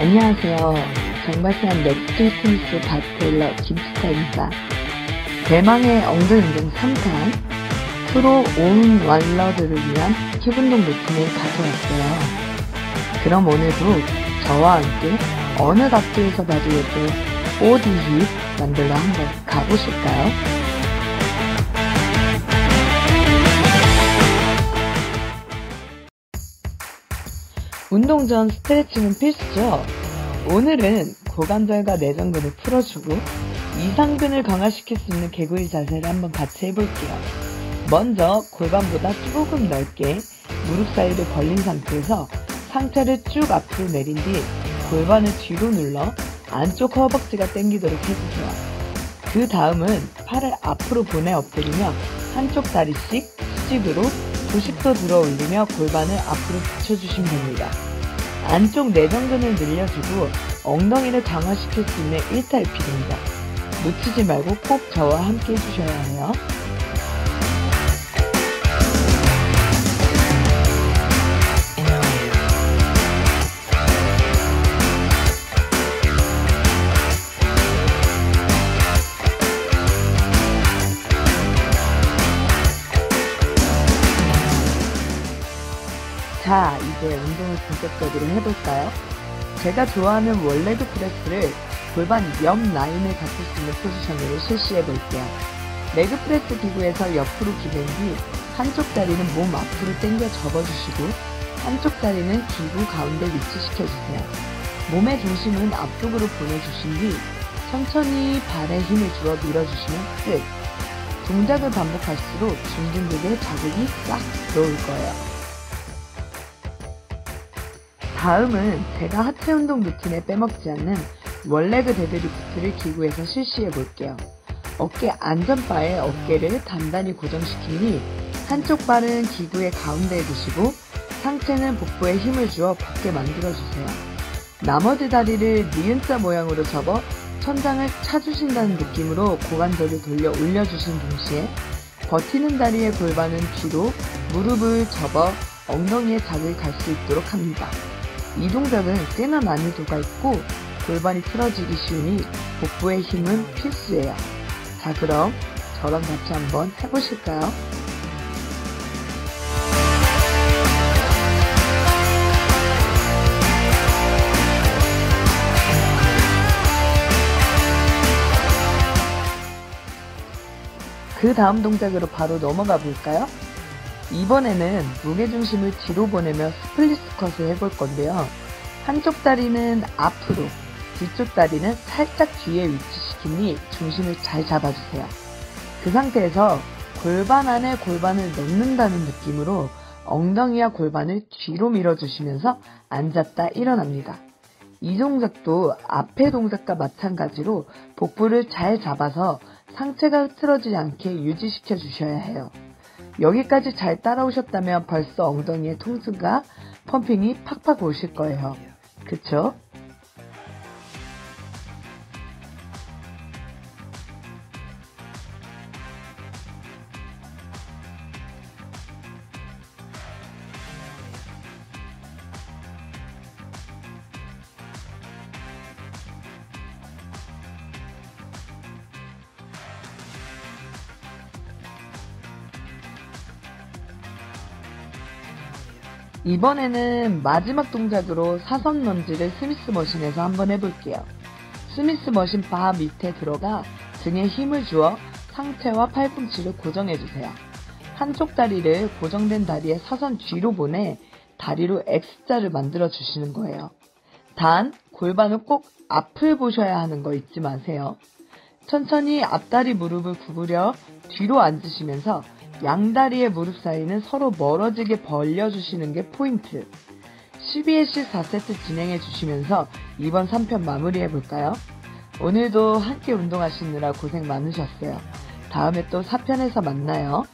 안녕하세요. 정발산 넥스트리스 바테일러 김치타입니다. 대망의 엉덩이 운동 3탄 프로 온 왈러들을 위한 힙운동 루틴을 가져왔어요. 그럼 오늘도 저와 함께 어느 각도에서 봐도 예쁜 오디 힙 만들러 한번 가보실까요? 운동 전 스트레칭은 필수죠. 오늘은 고관절과 내전근을 풀어주고 이상근을 강화시킬 수 있는 개구리 자세를 한번 같이 해볼게요. 먼저 골반보다 조금 넓게 무릎 사이를 벌린 상태에서 상체를 쭉 앞으로 내린 뒤 골반을 뒤로 눌러 안쪽 허벅지가 당기도록 해주세요. 그 다음은 팔을 앞으로 보내 엎드리며 한쪽 다리씩 수직으로 90도 들어 올리며 골반을 앞으로 붙여주시면 됩니다. 안쪽 내전근을 늘려주고 엉덩이를 강화시킬 수 있는 1타입입니다. 놓치지 말고 꼭 저와 함께 해주셔야 해요. 자, 이제 운동을 본격적으로 해볼까요? 제가 좋아하는 one leg press를 골반 옆 라인을 갖출 수 있는 포지션으로 실시해 볼게요. leg press 기구에서 옆으로 기댄 뒤 한쪽 다리는 몸 앞으로 당겨 접어주시고 한쪽 다리는 기구 가운데 위치시켜주세요. 몸의 중심은 앞쪽으로 보내주신 뒤 천천히 발에 힘을 주어 밀어주시면 끝. 동작을 반복할수록 중둔근에 자극이 싹 들어올 거예요. 다음은 제가 하체 운동 루틴에 빼먹지 않는 one leg deadlift를 기구에서 실시해 볼게요. 어깨 안전바에 어깨를 단단히 고정시킨 뒤 한쪽 발은 기구의 가운데에 두시고 상체는 복부에 힘을 주어 받게 만들어주세요. 나머지 다리를 니은자 모양으로 접어 천장을 차주신다는 느낌으로 고관절을 돌려 올려주신 동시에 버티는 다리의 골반은 뒤로 무릎을 접어 엉덩이에 자극이 갈 수 있도록 합니다. 이 동작은 꽤나 난이도가 있고 골반이 틀어지기 쉬우니 복부의 힘은 필수예요. 자 그럼 저랑 같이 한번 해보실까요? 그 다음 동작으로 바로 넘어가 볼까요? 이번에는 무게중심을 뒤로 보내며 split squat를 해볼 건데요. 한쪽 다리는 앞으로, 뒤쪽 다리는 살짝 뒤에 위치시키니 중심을 잘 잡아주세요. 그 상태에서 골반 안에 골반을 넣는다는 느낌으로 엉덩이와 골반을 뒤로 밀어주시면서 앉았다 일어납니다. 이 동작도 앞의 동작과 마찬가지로 복부를 잘 잡아서 상체가 흐트러지지 않게 유지시켜 주셔야 해요. 여기까지 잘 따라오셨다면 벌써 엉덩이에 통증과 펌핑이 팍팍 오실 거예요. 그쵸? 이번에는 마지막 동작으로 사선 lunge를 Smith machine에서 한번 해볼게요. Smith machine 바 밑에 들어가 등에 힘을 주어 상체와 팔꿈치를 고정해주세요. 한쪽 다리를 고정된 다리에 사선 뒤로 보내 다리로 X자를 만들어 주시는 거예요. 단 골반을 꼭 앞을 보셔야 하는 거 잊지 마세요. 천천히 앞다리 무릎을 구부려 뒤로 앉으시면서 양다리의 무릎 사이는 서로 멀어지게 벌려주시는 게 포인트. 12회씩 4세트 진행해 주시면서 이번 3편 마무리해 볼까요? 오늘도 함께 운동하시느라 고생 많으셨어요. 다음에 또 4편에서 만나요.